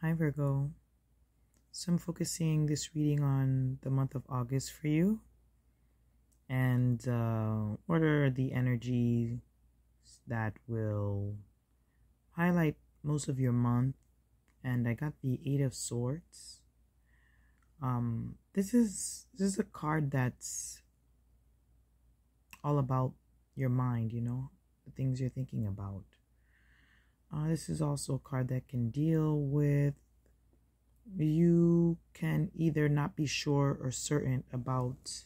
Hi, Virgo. So I'm focusing this reading on the month of August for you. And uh, what are the energies that will highlight most of your month? And I got the Eight of Swords. Um, this is this is a card that's all about your mind, you know, the things you're thinking about. Uh, this is also a card that can deal with you can either not be sure or certain about,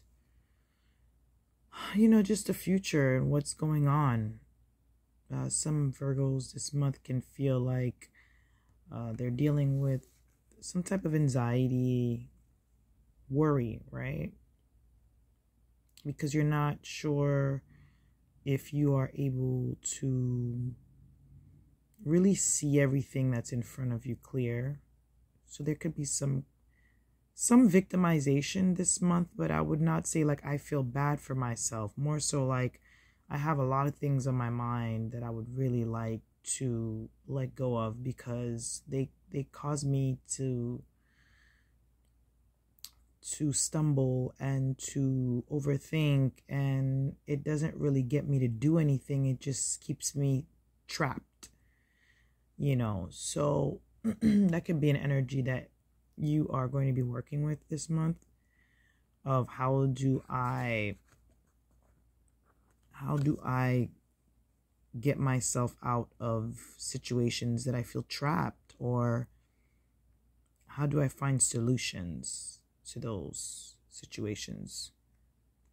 you know, just the future and what's going on. Uh, some Virgos this month can feel like uh, they're dealing with some type of anxiety, worry, right? Because you're not sure if you are able to really see everything that's in front of you clear. So there could be some some victimization this month, but I would not say like I feel bad for myself. More so like I have a lot of things on my mind that I would really like to let go of because they they cause me to to stumble and to overthink and it doesn't really get me to do anything it just keeps me trapped you know so that could be an energy that you are going to be working with this month of how do i how do i get myself out of situations that i feel trapped or how do i find solutions to those situations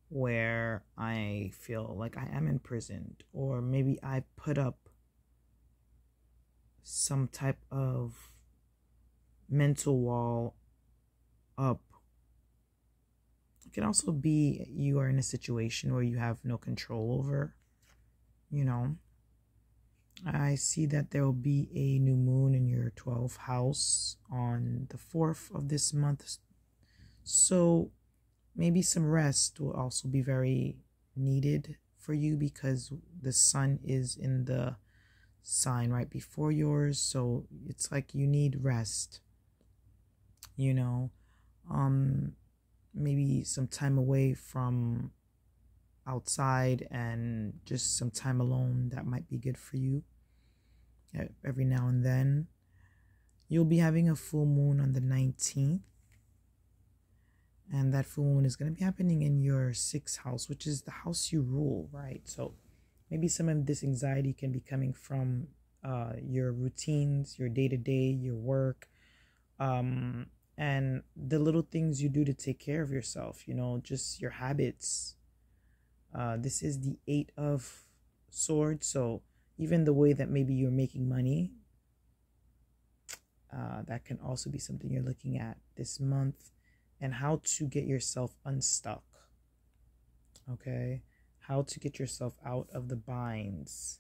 where i feel like i am imprisoned or maybe i put up some type of mental wall up. It can also be you are in a situation where you have no control over, you know. I see that there will be a new moon in your 12th house on the 4th of this month. So maybe some rest will also be very needed for you because the sun is in the sign right before yours so it's like you need rest you know? Um maybe some time away from outside and just some time alone that might be good for you every now and then. You'll be having a full moon on the 19th and that full moon is going to be happening in your sixth house which is the house you rule right? So maybe some of this anxiety can be coming from uh, your routines, your day to day, your work, um, and the little things you do to take care of yourself, you know, just your habits. Uh, this is the Eight of Swords, so even the way that maybe you're making money, uh, that can also be something you're looking at this month, and how to get yourself unstuck. Okay how to get yourself out of the binds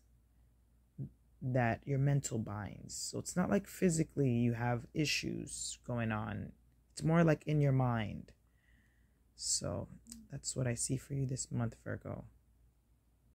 that your mental binds. So it's not like physically you have issues going on, it's more like in your mind. So that's what I see for you this month, Virgo.